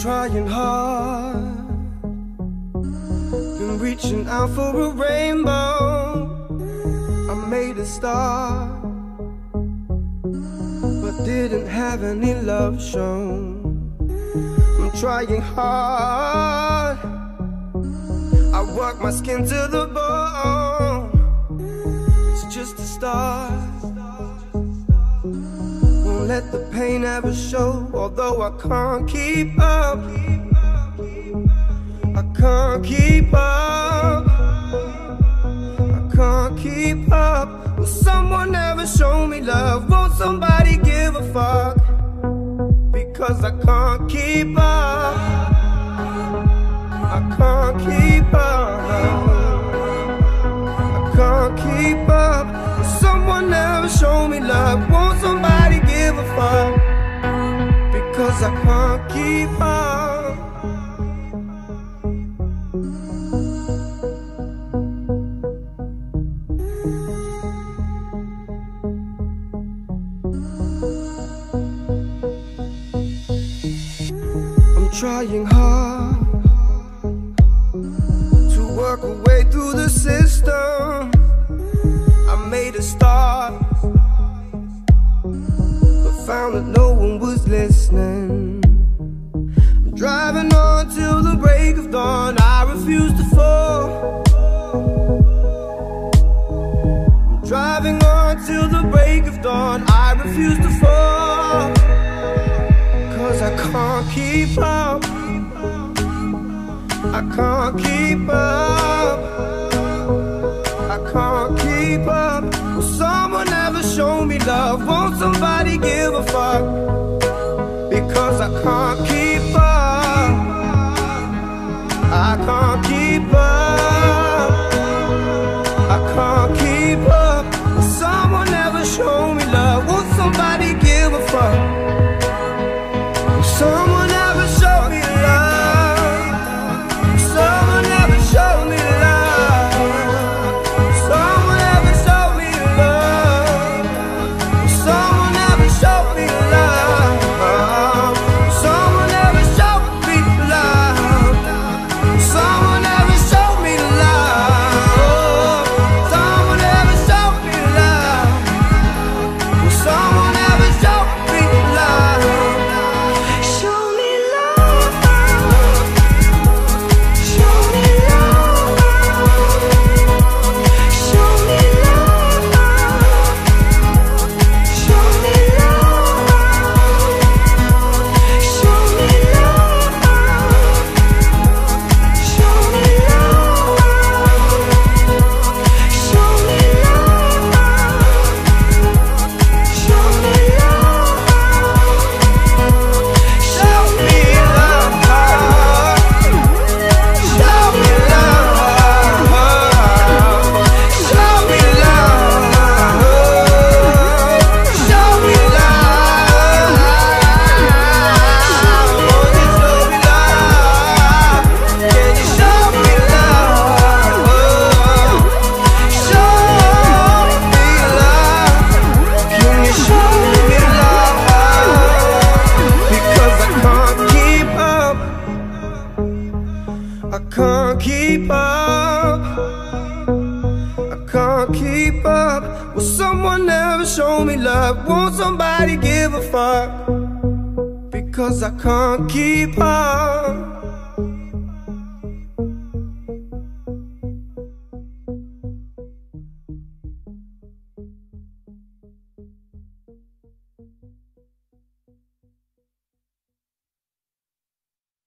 trying hard. Been reaching out for a rainbow. I made a start, but didn't have any love shown. I'm trying hard. I work my skin to the bone. It's just a start. Let the pain ever show, although I can't keep up. I can't keep up. I can't keep up. Will someone ever show me love? Won't somebody give a fuck? Because I can't keep up. I can't keep up. I can't keep up. Will someone ever show me love? Won't somebody a fuck? Because I can't keep up. I'm trying hard to work a way through the system. I made a start, found that no one was listening. I'm driving on till the break of dawn. I refuse to fall. I'm driving on till the break of dawn. I refuse to fall. Cause I can't keep up. I can't keep up. I can't keep up. Will someone ever show me love? Won't somebody give a fuck? Because I can't keep up. Can't keep up. Will someone ever show me love? Won't somebody give a fuck? Because I can't keep up.